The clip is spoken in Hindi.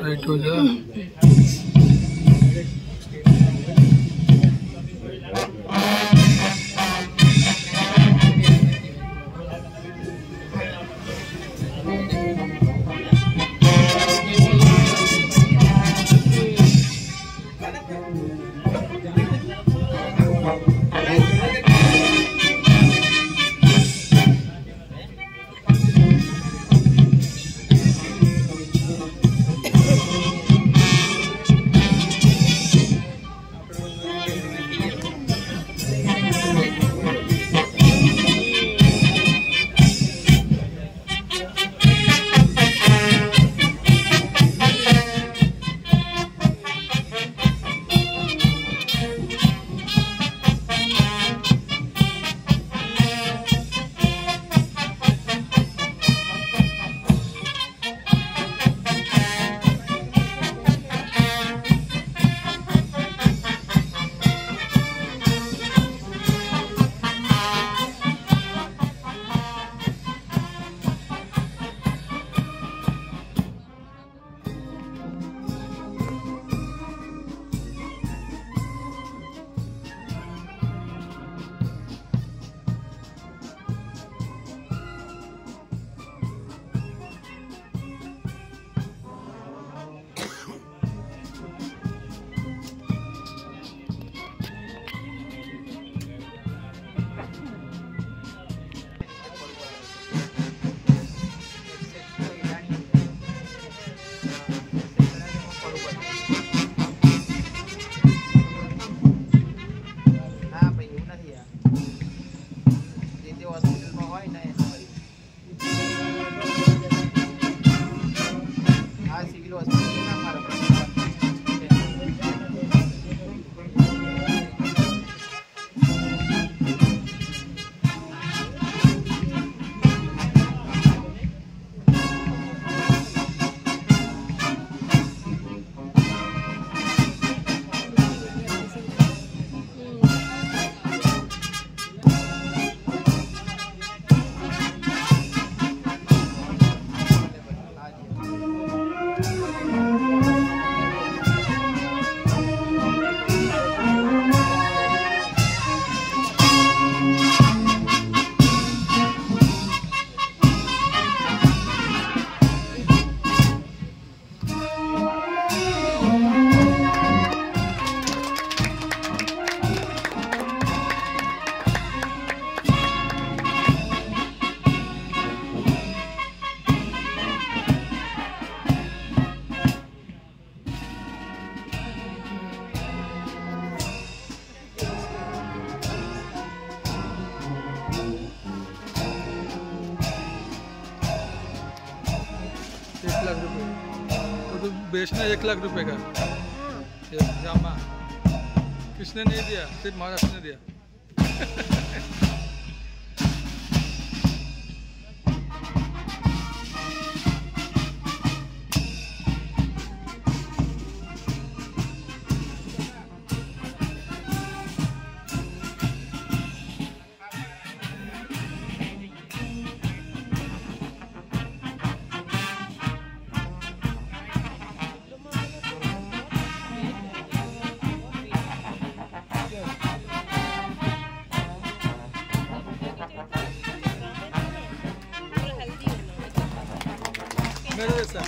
right to the वो है बेचना एक लाख रुपए का। ये जामा। किसने नहीं दिया? सिर्फ़ महाराष्ट्र ने दिया। Nerede sen?